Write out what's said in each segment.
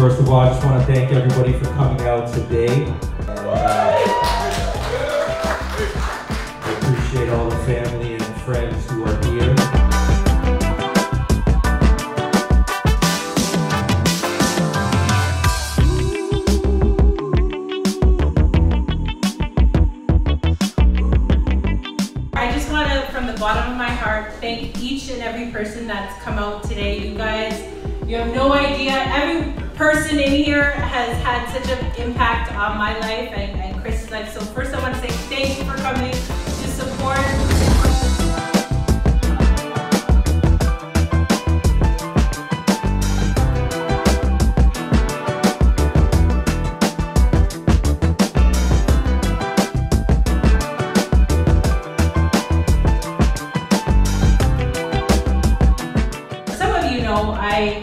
First of all, I just want to thank everybody for coming out today. I appreciate all the family and friends who are here. I just want to, from the bottom of my heart, thank each and every person that's come out today. You guys, you have no idea. Person in here has had such an impact on my life and, and Chris's life. So first I want to say thank you for coming to support. Some of you know I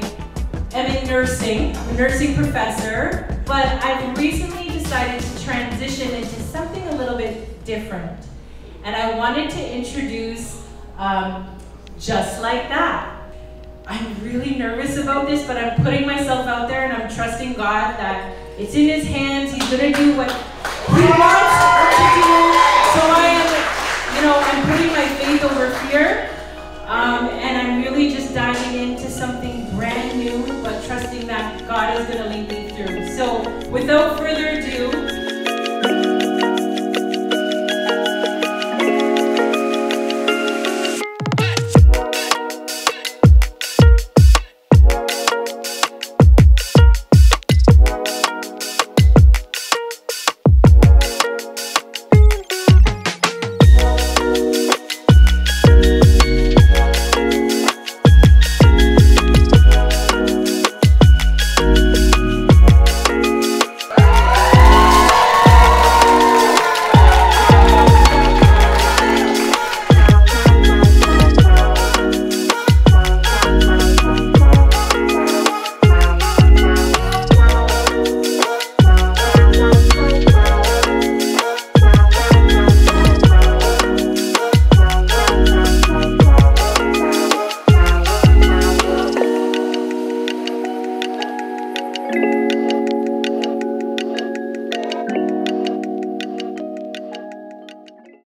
am in nursing, I'm a nursing professor, but I've recently decided to transition into something a little bit different. And I wanted to introduce um, Jus Like That. I'm really nervous about this, but I'm putting myself out there and I'm trusting God that it's in His hands. He's gonna do what He wants just diving into something brand new, but trusting that God is going to lead me through. So, without further ado,